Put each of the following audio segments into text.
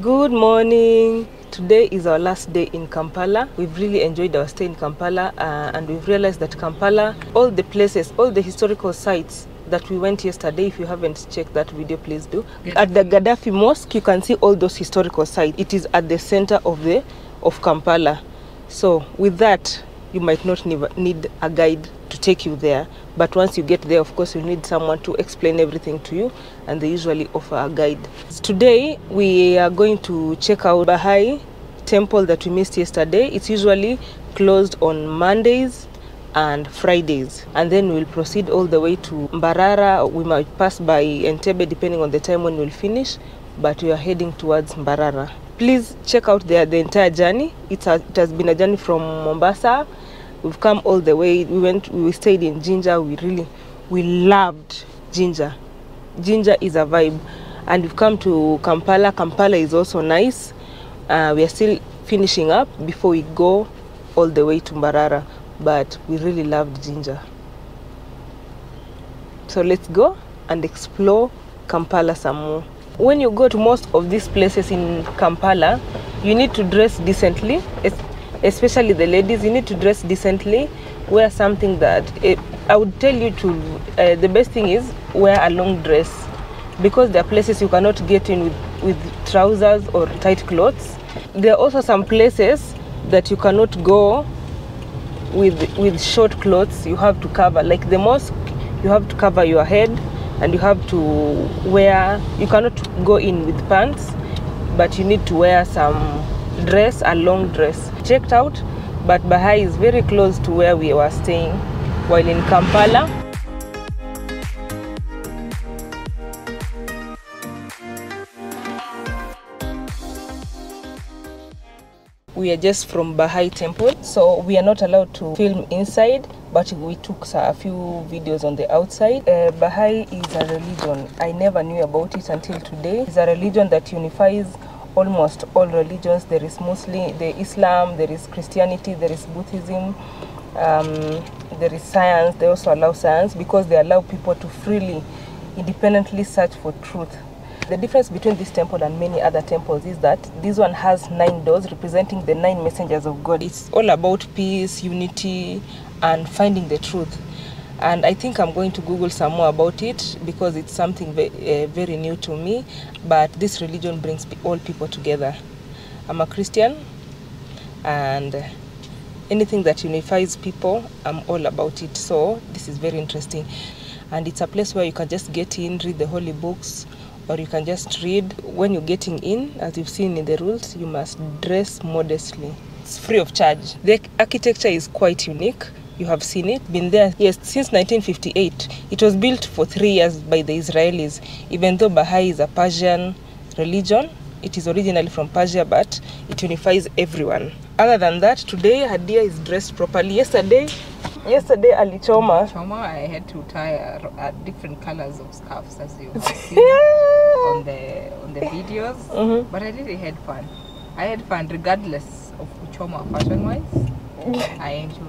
Good morning. Today is our last day in Kampala. We've really enjoyed our stay in Kampala uh, and we've realized that Kampala, all the places, all the historical sites that we went yesterday, if you haven't checked that video, please do. At the Gaddafi Mosque, you can see all those historical sites. It is at the center of the of Kampala. So with that, you might not need, need a guide take you there. But once you get there, of course, you need someone to explain everything to you, and they usually offer a guide. Today, we are going to check out Baha'i temple that we missed yesterday. It's usually closed on Mondays and Fridays. And then we'll proceed all the way to Mbarara. We might pass by Entebbe depending on the time when we'll finish, but we are heading towards Mbarara. Please check out the, the entire journey. It has been a journey from Mombasa. We've come all the way. We went, we stayed in Ginger. We really, we loved Ginger. Ginger is a vibe. And we've come to Kampala. Kampala is also nice. Uh, we are still finishing up before we go all the way to Mbarara. But we really loved Ginger. So let's go and explore Kampala some more. When you go to most of these places in Kampala, you need to dress decently, especially the ladies. You need to dress decently, wear something that eh, I would tell you to. Uh, the best thing is wear a long dress because there are places you cannot get in with, with trousers or tight clothes. There are also some places that you cannot go with with short clothes. You have to cover, like the mosque, you have to cover your head and you have to wear you cannot go in with pants but you need to wear some dress a long dress checked out but bahai is very close to where we were staying while in kampala we are just from bahai temple so we are not allowed to film inside but we took a few videos on the outside. Uh, Baha'i is a religion. I never knew about it until today. It's a religion that unifies almost all religions. There is Muslim, is Islam, there is Christianity, there is Buddhism, um, there is science. They also allow science because they allow people to freely, independently search for truth. The difference between this temple and many other temples is that this one has nine doors representing the nine messengers of God. It's all about peace, unity, and finding the truth. And I think I'm going to Google some more about it because it's something ve uh, very new to me. But this religion brings pe- all people together. I'm a Christian, and anything that unifies people, I'm all about it. So this is very interesting. And it's a place where you can just get in, read the holy books, or you can just read. When you're getting in, as you've seen in the rules, you must dress modestly. It's free of charge. The architecture is quite unique. You have seen it, been there, yes, since 1958. It was built for three years by the Israelis. Even though Baha'i is a Persian religion, it is originally from Persia, but it unifies everyone. Other than that, today Hadia is dressed properly. Yesterday, yesterday alichoma. Choma, I had to tie uh, uh, different colors of scarves as you seen on the on the videos. mm -hmm. But I really had fun. I had fun regardless of Choma fashion wise.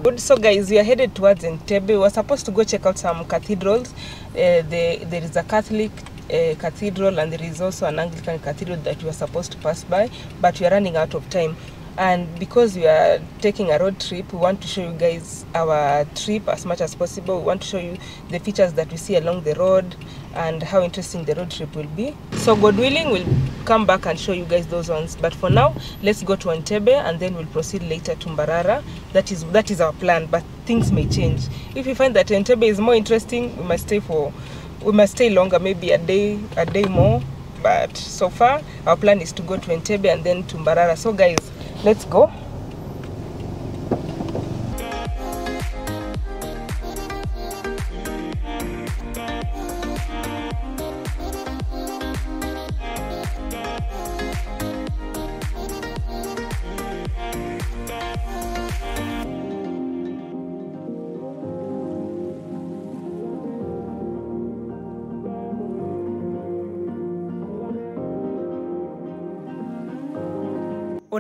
Good. So, guys, we are headed towards Entebbe. We were supposed to go check out some cathedrals. Uh, the, there is a Catholic uh, cathedral and there is also an Anglican cathedral that we were supposed to pass by, but we are running out of time. And because we are taking a road trip, we want to show you guys our trip as much as possible. We want to show you the features that we see along the road and how interesting the road trip will be. So, God willing, we'll come back and show you guys those ones. But for now, let's go to Entebbe and then we'll proceed later to Mbarara. That is that is our plan, but things may change. If we find that Entebbe is more interesting, we must stay for we must stay longer, maybe a day a day more. But so far, our plan is to go to Entebbe and then to Mbarara. So, guys, let's go.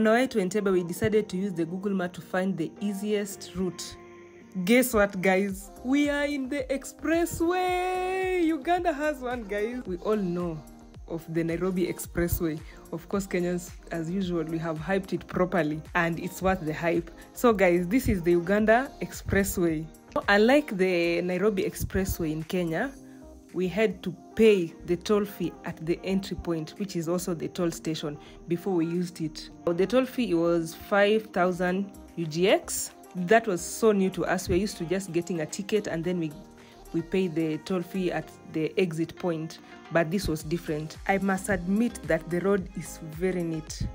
On our way to Entebbe, we decided to use the Google Map to find the easiest route. Guess what, guys? We are in the expressway. Uganda has one, guys. We all know of the Nairobi Expressway. Of course, Kenyans, as usual, we have hyped it properly and it's worth the hype. So, guys, this is the Uganda Expressway. Unlike the Nairobi Expressway in Kenya, we had to pay the toll fee at the entry point, which is also the toll station, before we used it. The toll fee was 5,000 UGX. That was so new to us. We're used to just getting a ticket and then we we pay the toll fee at the exit point, but this was different. I must admit that the road is very neat.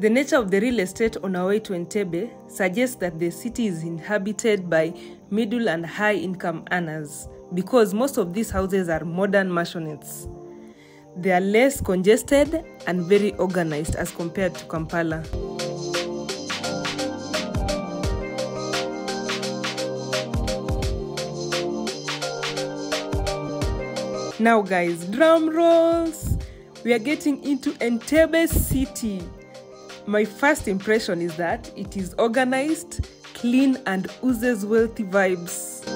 The nature of the real estate on our way to Entebbe suggests that the city is inhabited by middle and high income earners because most of these houses are modern mansionettes. They are less congested and very organized as compared to Kampala. Now, guys, drum rolls! We are getting into Entebbe city. My first impression is that it is organized, clean, and oozes wealthy vibes.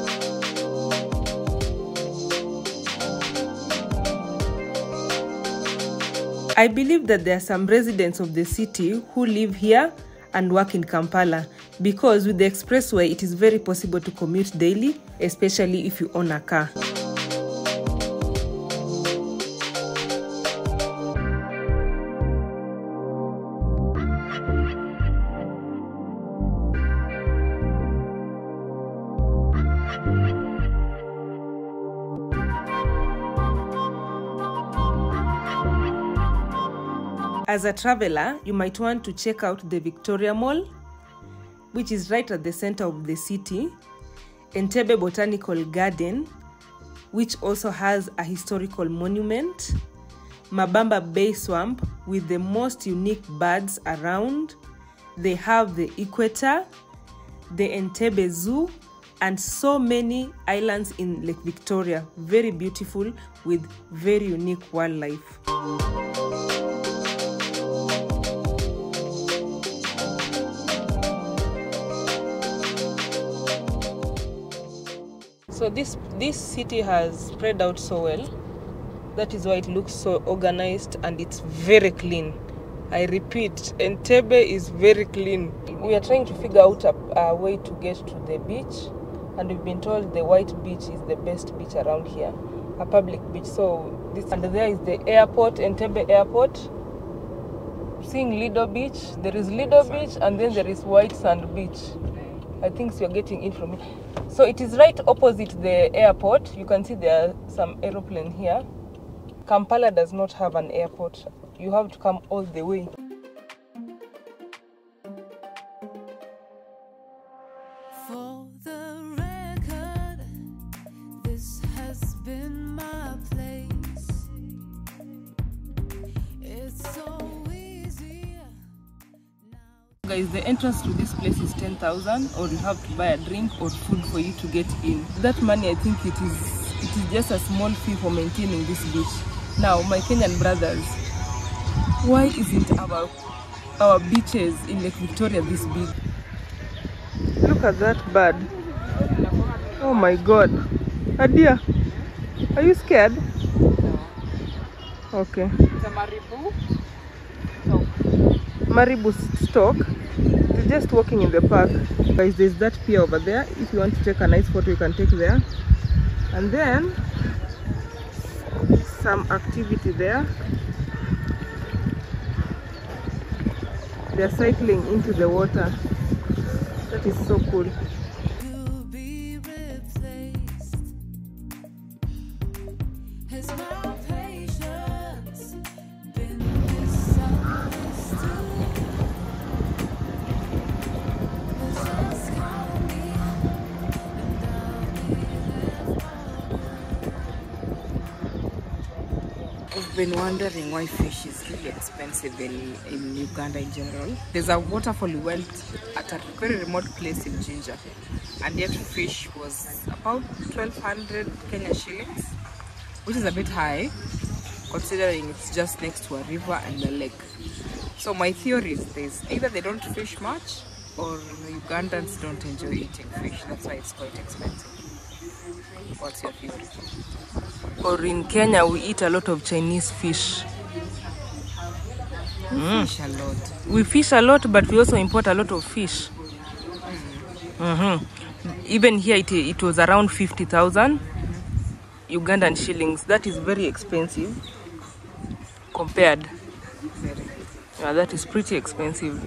I believe that there are some residents of the city who live here and work in Kampala because with the expressway it is very possible to commute daily, especially if you own a car. As a traveler, you might want to check out the Victoria Mall, which is right at the center of the city, Entebbe Botanical Garden, which also has a historical monument, Mabamba Bay Swamp with the most unique birds around. They have the equator, the Entebbe Zoo, and so many islands in Lake Victoria. Very beautiful with very unique wildlife. So this this city has spread out so well. That is why it looks so organized and it's very clean. I repeat, Entebbe is very clean. We are trying to figure out a, a way to get to the beach, and we've been told the White Beach is the best beach around here, a public beach. So this and there is the airport, Entebbe Airport. Seeing Lido Beach, there is Lido Beach, and then there is White Sand Beach. I think so you're getting in from here. So it is right opposite the airport. You can see there are some aeroplane here. Kampala does not have an airport. You have to come all the way. The entrance to this place is 10,000 or you have to buy a drink or food for you to get in. That money, I think it is it is just a small fee for maintaining this beach. Now, my Kenyan brothers, why isn't our our beaches in Lake Victoria this big? Look at that bird. Oh my god. Adia, are you scared? Okay. It's a marabou. Marabou stork. Just walking in the park. Guys, there's that pier over there. If you want to take a nice photo, you can take there. And then some activity there. They're cycling into the water. That is so cool. Been wondering why fish is really expensive in, in Uganda in general. There's a waterfall we went at a very remote place in Jinja, and yet fish was about 1200 Kenya shillings, which is a bit high considering it's just next to a river and a lake. So my theory is this, either they don't fish much or Ugandans don't enjoy eating fish. That's why it's quite expensive. What's your theory? Or in Kenya, we eat a lot of Chinese fish. Fish a lot. We fish a lot, but we also import a lot of fish. hmm Even here, it, it was around 50,000 Ugandan shillings. That is very expensive compared. Very. Yeah, that is pretty expensive.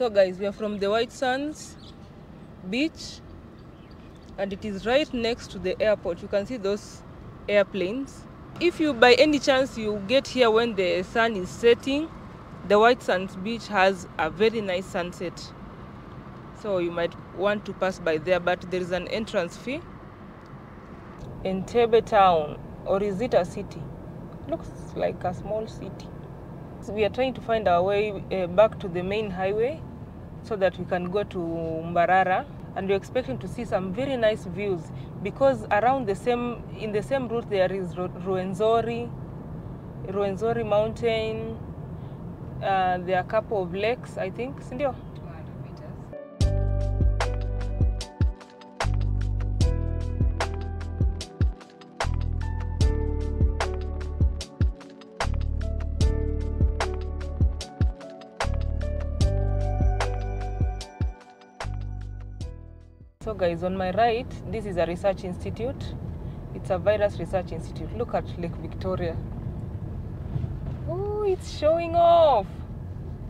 So, guys, we are from the White Sands beach, and it is right next to the airport. You can see those airplanes. If you, by any chance, you get here when the sun is setting, the White Sands beach has a very nice sunset. So you might want to pass by there, but there is an entrance fee. Entebbe town, or is it a city? Looks like a small city. So we are trying to find our way uh, back to the main highway so that we can go to Mbarara and we're expecting to see some very nice views because around the same in the same route there is Ru- Ruenzori Ruenzori mountain uh, there are a couple of lakes I think sindio So guys, on my right, this is a research institute. It's a virus research institute. Look at Lake Victoria. Oh, it's showing off.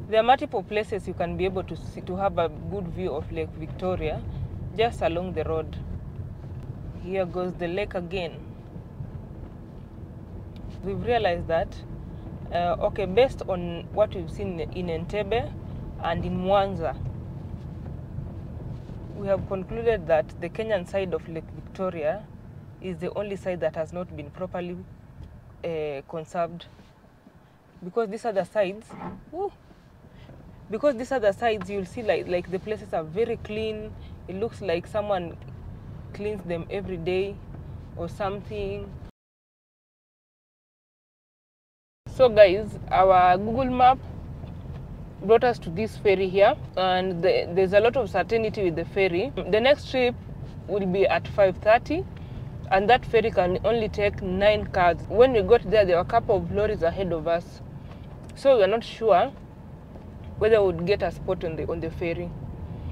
There are multiple places you can be able to see, to have a good view of Lake Victoria just along the road. Here goes the lake again. We've realized that, uh, okay, based on what we've seen in Entebbe and in Mwanza, we have concluded that the Kenyan side of Lake Victoria is the only side that has not been properly uh, conserved. Because these other sides woo, because these other sides you'll see like like the places are very clean. It looks like someone cleans them every day or something. So guys our google map brought us to this ferry here and the, there's a lot of certainty with the ferry. The next trip will be at 5.30 and that ferry can only take nine cars when we got there there were a couple of lorries ahead of us so we are not sure whether we would get a spot on the on the ferry.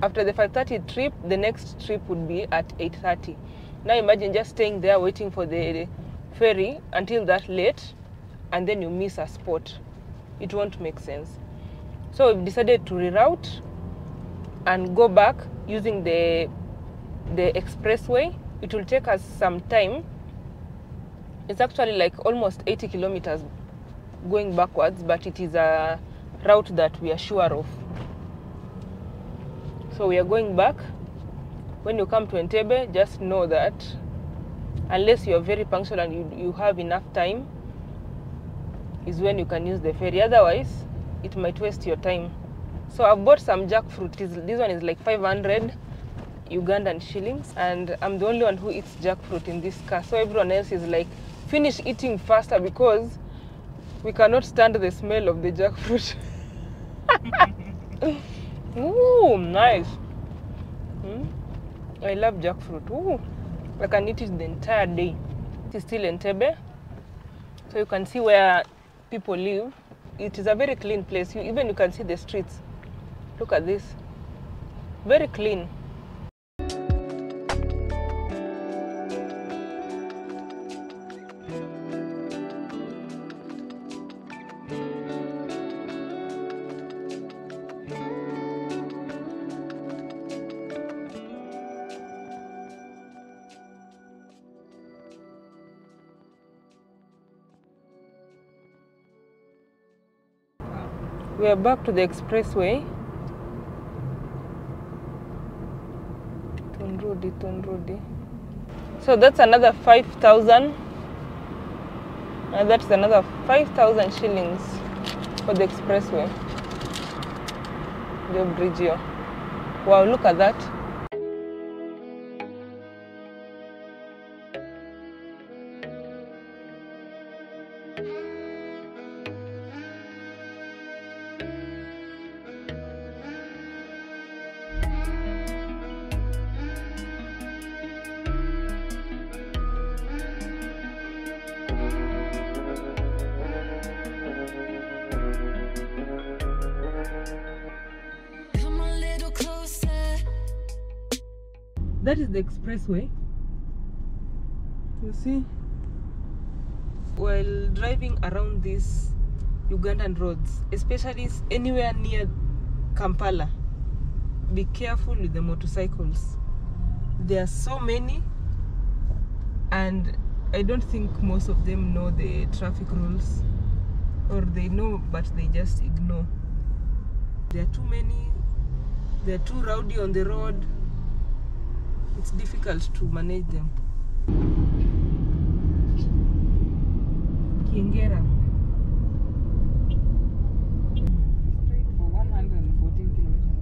After the 5.30 trip the next trip would be at 8.30 now imagine just staying there waiting for the ferry until that late and then you miss a spot. It won't make sense so we've decided to reroute and go back using the the expressway. It will take us some time. It's actually like almost 80 kilometers going backwards, but it is a route that we are sure of. So we are going back. When you come to Entebbe, just know that unless you are very punctual and you, you have enough time, is when you can use the ferry. Otherwise, it might waste your time. So I've bought some jackfruit. It is- This one is like 500 Ugandan shillings, and I'm the only one who eats jackfruit in this car. So everyone else is like, finish eating faster because we cannot stand the smell of the jackfruit. Ooh, nice. Mm. I love jackfruit. Ooh, I can eat it the entire day. It is still in Entebbe, so you can see where people live. It is a very clean place. You, even you can see the streets. Look at this. Very clean. We are back to the expressway. Tunrudi, Tunrudi. So that's another 5,000. And that's another 5,000 shillings for the expressway. The. Wow, look at that. Is the expressway. You see? While driving around these Ugandan roads, especially anywhere near Kampala, be careful with the motorcycles. There are so many, and I don't think most of them know the traffic rules, or they know but they just ignore. There are too many, they're too rowdy on the road it's difficult to manage them. Kyengera. Straight for 114 kilometers.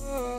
So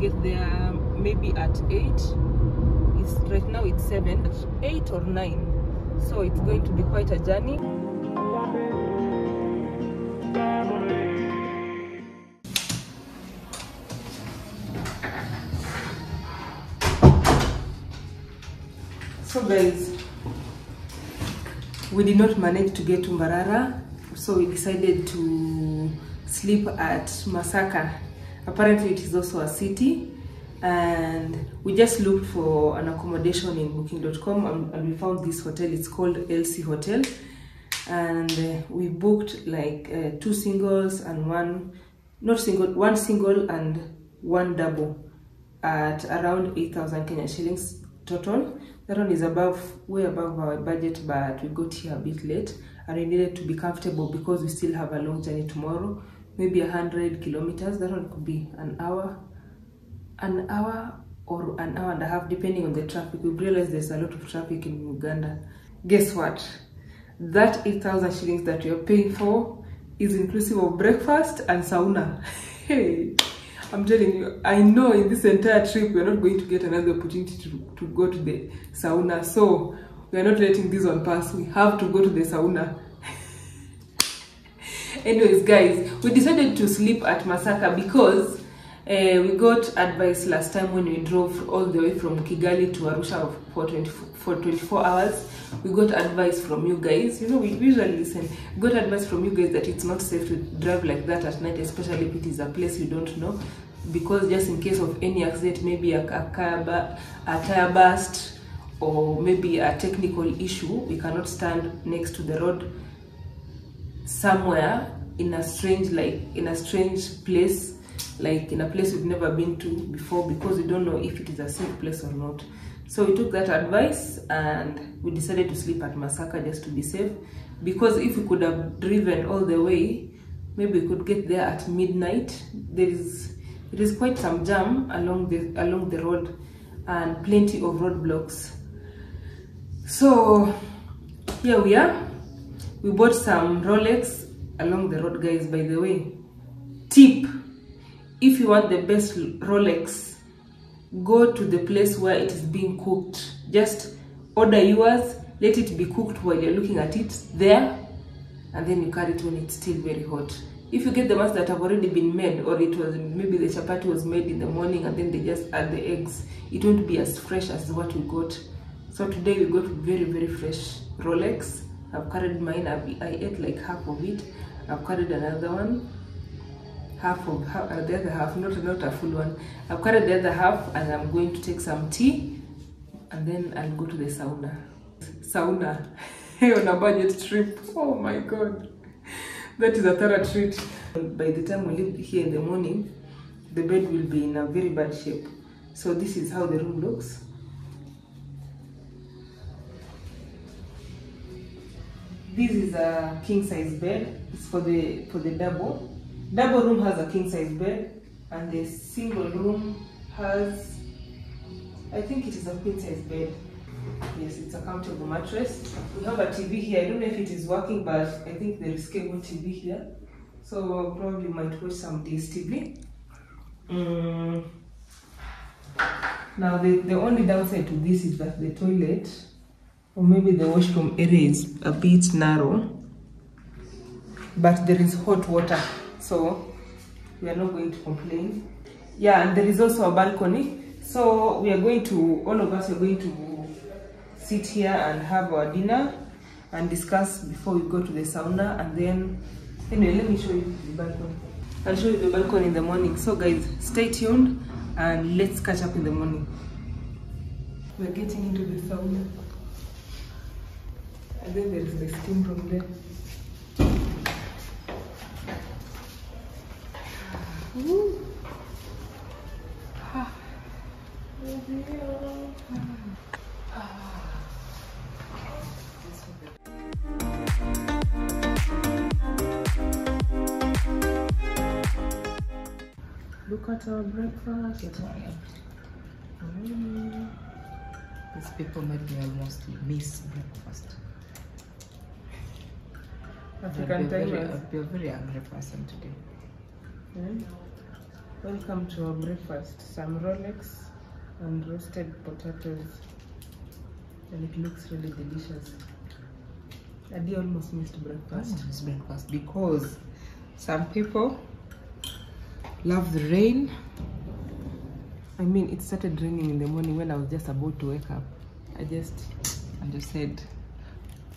get there maybe at 8. It's, right now it's 7, at 8 or 9. So it's going to be quite a journey. So guys, we did not manage to get to Mbarara, so we decided to sleep at Masaka. Apparently it is also a city and we just looked for an accommodation in booking.com and, and we found this hotel. It's called LC Hotel and uh, we booked like uh, two singles and one, not single, one single and one double at around 8,000 Kenyan shillings total. That one is above, way above our budget, but we got here a bit late and we needed to be comfortable because we still have a long journey tomorrow, maybe 100 kilometers. That one could be an hour, an hour or an hour and a half, depending on the traffic. We realized there's a lot of traffic in Uganda. Guess what? That 8,000 shillings that you're paying for is inclusive of breakfast and sauna. Hey, I'm telling you, I know in this entire trip we're not going to get another opportunity to, to go to the sauna. So we're not letting this one pass. We have to go to the sauna. Anyways, guys, we decided to sleep at Masaka because Uh, we got advice last time when we drove all the way from Kigali to Arusha for 20, for 24 hours. We got advice from you guys. You know, we usually listen. Got advice from you guys that it's not safe to drive like that at night, especially if it is a place you don't know, because just in case of any accident, maybe a, a, car a tire burst or maybe a technical issue, we cannot stand next to the road somewhere in a strange like in a strange place like in a place we've never been to before because we don't know if it is a safe place or not. So we took that advice and we decided to sleep at masaka just to be safe because if we could have driven all the way maybe we could get there at midnight. There is it is quite some jam along the along the road and plenty of roadblocks. So here we are we bought some rolex along the road guys by the way. Tip if you want the best rolex go to the place where it is being cooked. Just order yours let it be cooked while you're looking at it there and then you carry it when it's still very hot. If you get the ones that have already been made or it was maybe the chapati was made in the morning and then they just add the eggs it won't be as fresh as what we got. So today we got very very fresh rolex i've carried mine I've, i ate like half of it. I've carried another one. Half of half, uh, the other half not not a full one. I've carried the other half and i'm going to take some tea and then i'll go to the sauna. Sauna. On a budget trip. Oh my god. That is a thorough treat. By the time we leave here in the morning the bed will be in a very bad shape. So this is how the room looks this is a king size bed. It's for the for the double. Double room has a king size bed and the single room has i think it is a queen size bed. Yes it's a comfortable mattress. We have a tv here. I don't know if it is working but i think there is cable tv here. So probably might watch some days tv Mm. now the, the only downside to this is that the toilet or maybe the washroom area is a bit narrow but there is hot water so we are not going to complain. Yeah and there is also a balcony. So we are going to all of us are going to sit here and have our dinner and discuss before we go to the sauna and then anyway let me show you the balcony. I'll show you the balcony in the morning. So guys stay tuned and let's catch up in the morning. We're getting into the sauna and then there is the steam from there. Look at our breakfast. Mm. These people made me almost miss breakfast. African very. I'll be a very hungry person today. Mm. Welcome to our breakfast. Some Rolex and roasted potatoes. And it looks really delicious. Adi almost missed breakfast. This breakfast because some people love the rain. I mean, it started raining in the morning when I was just about to wake up. I just, I just said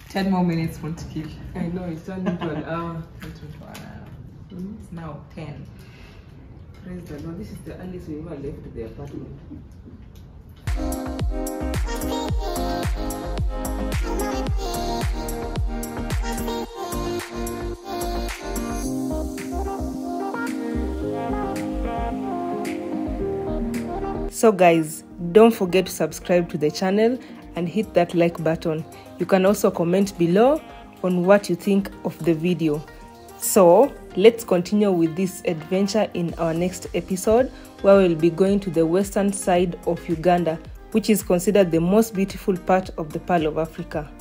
10 more minutes won't kill. I know it's turned into an hour. It went one hour. It's now 10. Praise the Lord. This is the earliest we ever left the apartment. So guys, don't forget to subscribe to the channel and hit that like button. You can also comment below on what you think of the video. So let's continue with this adventure in our next episode where we'll be going to the western side of Uganda, which is considered the most beautiful part of the Pearl of Africa.